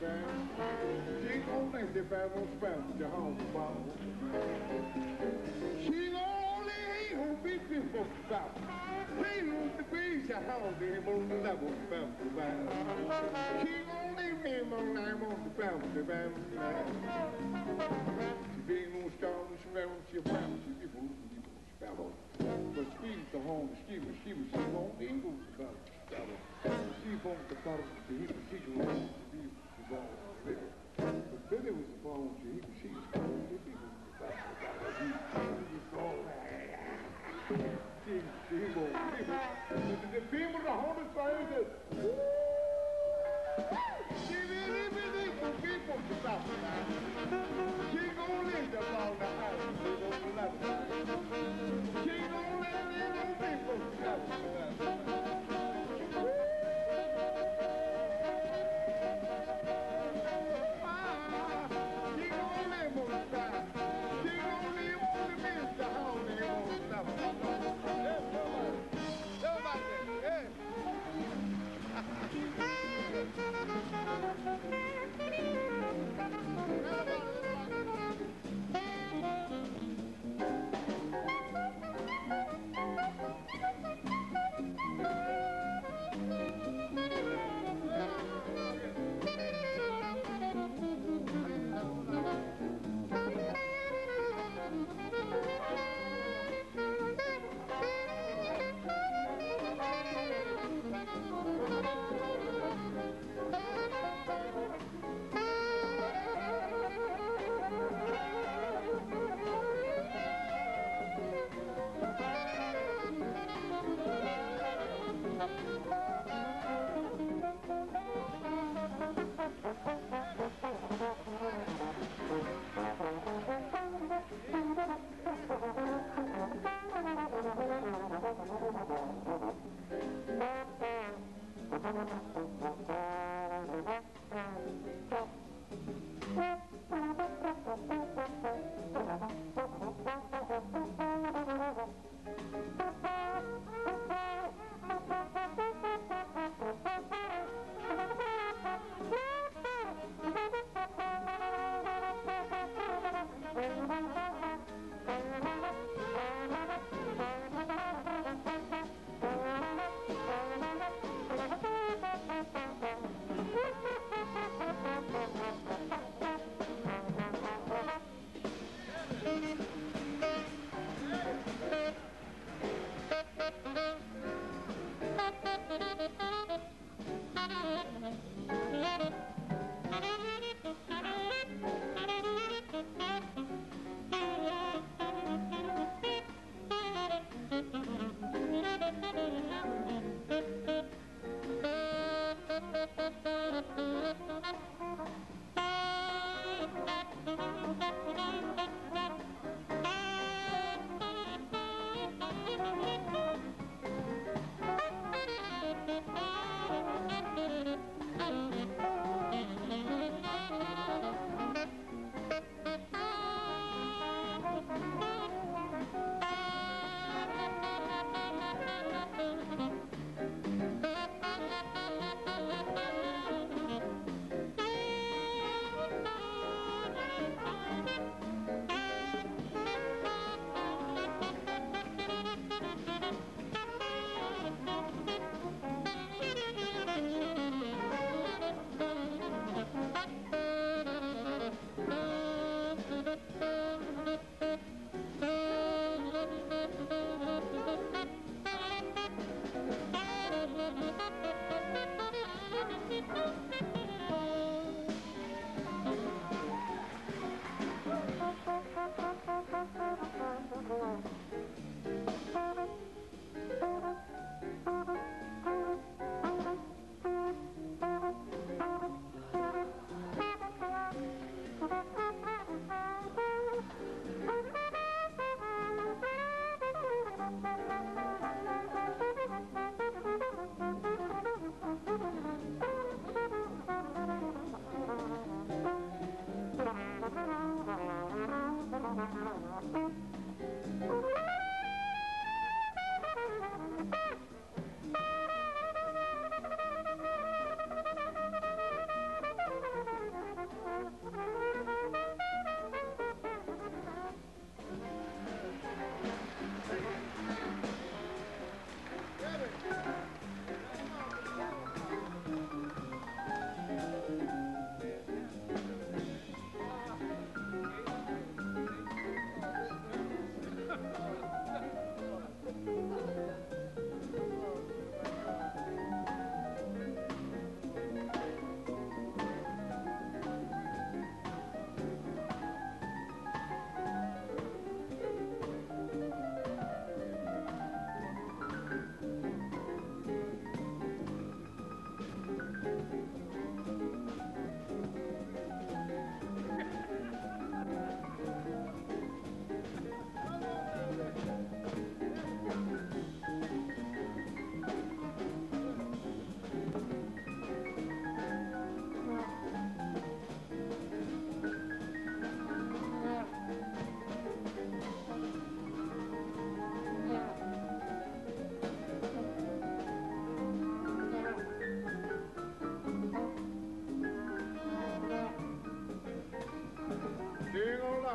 be. She gon' think they bad won't spell your home about. She only hate who beat people about. She lose the beach, your home, baby, won't never spell the bad. She leave me alone, I won't spell the bad. She be no star, she found she found she be she gon' spell it. But Steve the home, Steve, Steve, she won't be able to come. Steve won't the car, he she go home,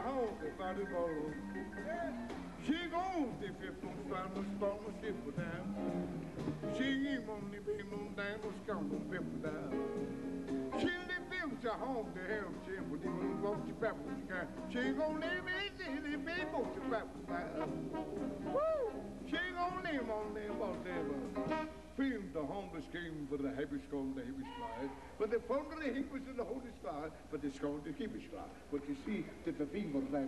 Sing on the home, the body ball. She goes the fifth on stand, the stone, the ship for them. She ain't on the beam on down, the scum, the fifth for them. She live in the home, the hell, she ain't with even walk the pepper, she can. She in the homeless game for the skull, the slide. But the fun of the heapers in the holy slide, but the skull, the heavy slide. But you see that the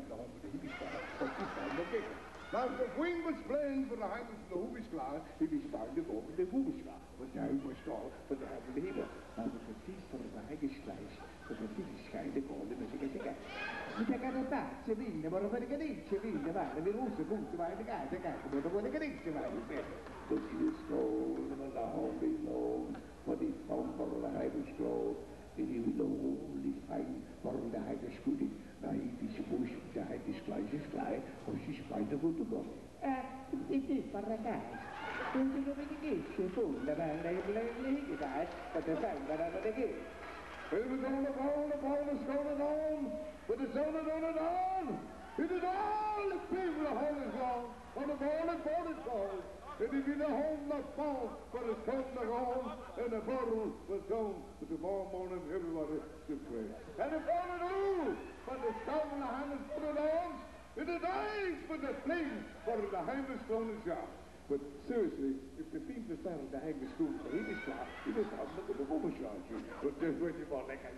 the home of the heavy slide, but you found the bigger. Now the wing was playing for the heavens of the heavy slide, he was starting to go with the heavy slide. But the heavy skull, but the heavy heaver. Now the feast for the heavy slide, but the heavy slide, the gold, the music, the music. Mi sa che tazze, vinne, ma per che dice, vinne, va, le russe, punti, vai, le case, case, ma per che dice, vai, But he is gold, and the home is low, but he found for the high was gold, and he will only find for the high was good. Now, if he's supposed to high this fly, this fly, or she's quite a good to go. Eh, it is for the guys. Non ti dove ti dice, tu, la banda, le, le, le, dai, ma te fai un barato di che? It was on the ball, the ball is going on, but it's on and on and on. It is all the people, the whole is gone, on the ball, the. It is in the home not fall, but it's come to home, and the bottle was gone. But tomorrow morning, everybody should pray. And the bottle do, but the stone in the is put it on. It is eyes for the flame, but the is stone is job. But seriously, if the thief is the hang the school for he was shot, he was out look at the woman shot you. But just when you want like I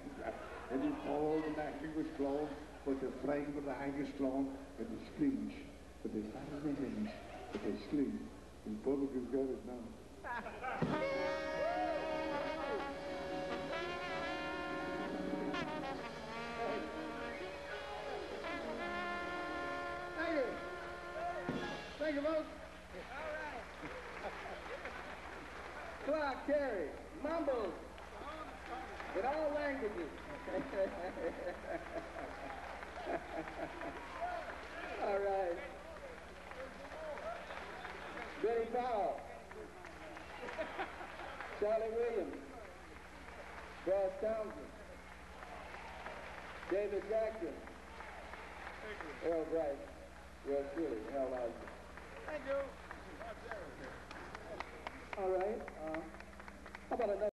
and he called and the was closed, but the frame of the hang is strong, and the screams, but they found the hands, but they scream. And public has got it now. Thank you. Thank you, folks. Clark Terry, mumbles in all languages. all right. Benny Powell, Charlie Williams, Bross Townsend, David Jackson, Earl Grice, yours truly, Hal Ousley. Thank you. All right. Uh, how about another?